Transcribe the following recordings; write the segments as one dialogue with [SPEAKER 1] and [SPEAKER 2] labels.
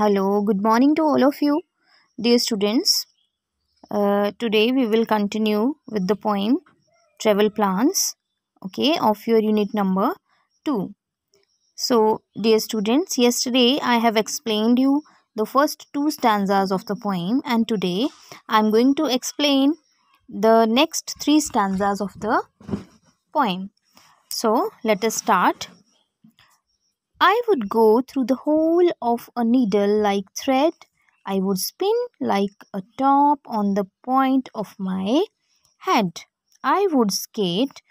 [SPEAKER 1] Hello, good morning to all of you, dear students. Uh, today we will continue with the poem Travel Plans, okay, of your unit number 2. So, dear students, yesterday I have explained you the first two stanzas of the poem and today I am going to explain the next three stanzas of the poem. So, let us start. I would go through the hole of a needle like thread. I would spin like a top on the point of my head. I would skate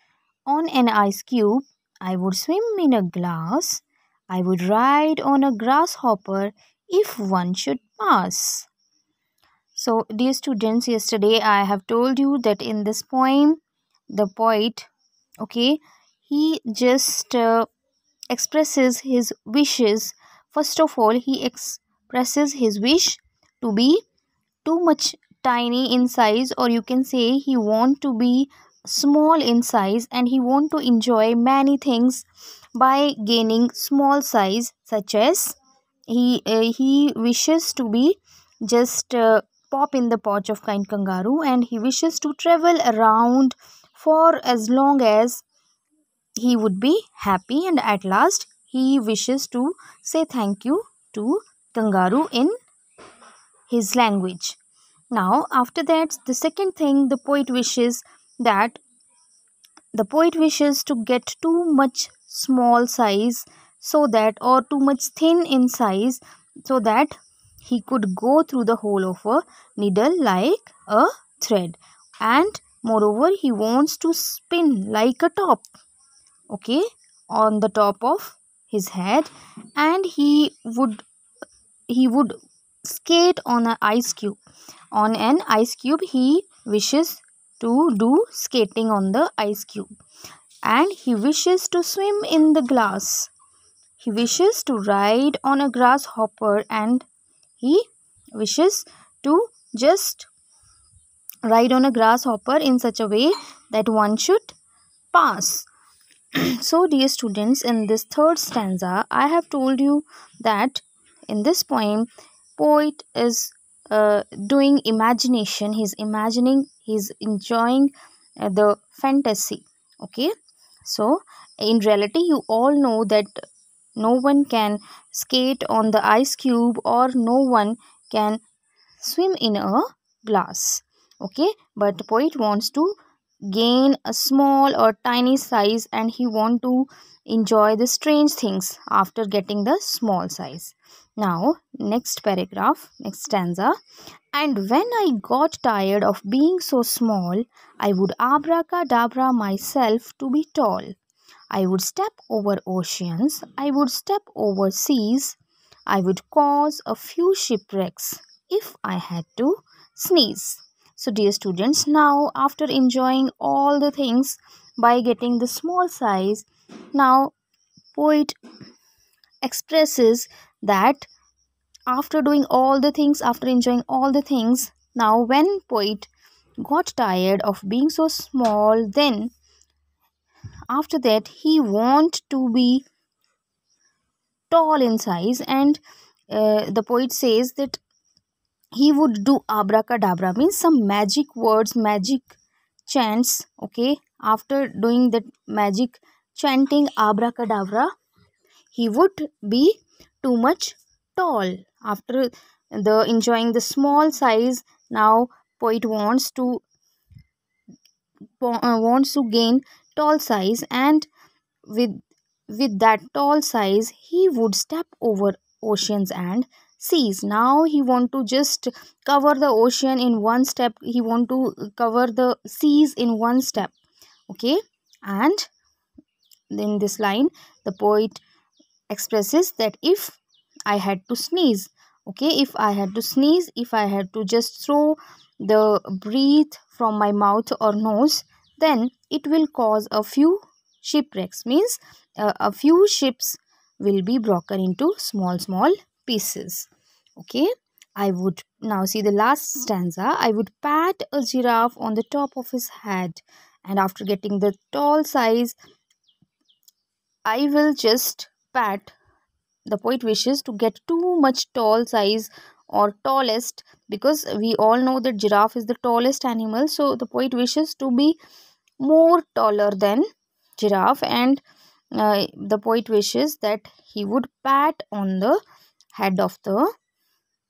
[SPEAKER 1] on an ice cube. I would swim in a glass. I would ride on a grasshopper if one should pass. So, dear students, yesterday I have told you that in this poem, the poet, okay, he just uh, expresses his wishes. First of all he expresses his wish to be too much tiny in size or you can say he want to be small in size and he want to enjoy many things by gaining small size such as he uh, he wishes to be just uh, pop in the pouch of kind kangaroo and he wishes to travel around for as long as he would be happy and at last he wishes to say thank you to kangaroo in his language. Now after that the second thing the poet wishes that the poet wishes to get too much small size so that or too much thin in size so that he could go through the hole of a needle like a thread. And moreover he wants to spin like a top okay on the top of his head and he would he would skate on an ice cube. On an ice cube he wishes to do skating on the ice cube. And he wishes to swim in the glass. He wishes to ride on a grasshopper and he wishes to just ride on a grasshopper in such a way that one should pass so dear students in this third stanza i have told you that in this poem poet is uh, doing imagination. He's imagining he's enjoying uh, the fantasy. Okay? So in reality you all know that no one can skate on the ice cube or no one can swim in a glass. Okay? But poet wants to gain a small or tiny size and he want to enjoy the strange things after getting the small size. Now next paragraph next stanza. And when i got tired of being so small i would abracadabra myself to be tall. I would step over oceans. I would step over seas. I would cause a few shipwrecks if i had to sneeze so dear students, now after enjoying all the things by getting the small size, now poet expresses that after doing all the things, after enjoying all the things, now when poet got tired of being so small, then after that he want to be tall in size and uh, the poet says that he would do abracadabra means some magic words magic chants okay? After doing that magic chanting abracadabra he would be too much tall. After the enjoying the small size now poet wants to uh, wants to gain tall size and with with that tall size he would step over oceans and seas. Now he want to just cover the ocean in one step. He want to cover the seas in one step. Okay? And in this line the poet expresses that if i had to sneeze okay? If i had to sneeze if i had to just throw the breath from my mouth or nose then it will cause a few shipwrecks. Means uh, a few ships will be broken into small small pieces okay? I would now see the last stanza. I would pat a giraffe on the top of his head and after getting the tall size i will just pat the poet wishes to get too much tall size or tallest because we all know that giraffe is the tallest animal so the poet wishes to be more taller than giraffe and uh, the poet wishes that he would pat on the head of the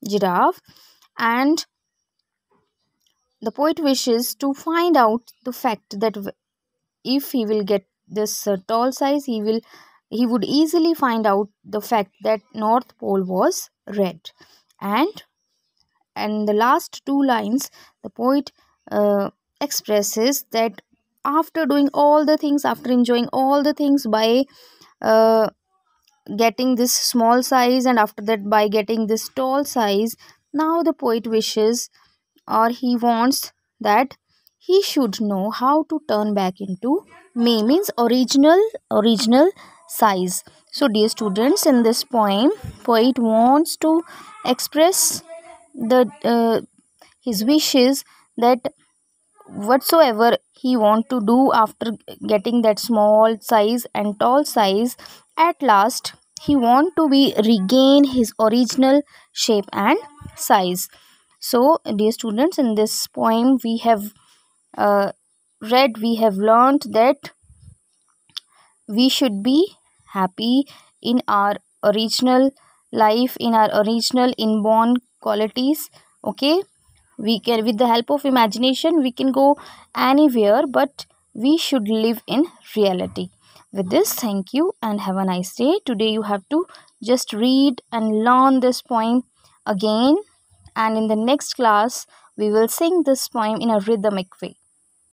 [SPEAKER 1] giraffe. And the poet wishes to find out the fact that if he will get this uh, tall size he will he would easily find out the fact that north pole was red. And and the last two lines the poet uh, expresses that after doing all the things after enjoying all the things by uh, getting this small size and after that by getting this tall size now the poet wishes or he wants that he should know how to turn back into me means original original size. So dear students in this poem poet wants to express the uh, his wishes that whatsoever he want to do after getting that small size and tall size at last he want to be regain his original shape and size. So dear students in this poem we have uh, read we have learned that we should be happy in our original life in our original inborn qualities okay? We can with the help of imagination we can go anywhere but we should live in reality with this thank you and have a nice day. Today you have to just read and learn this poem again. And in the next class we will sing this poem in a rhythmic way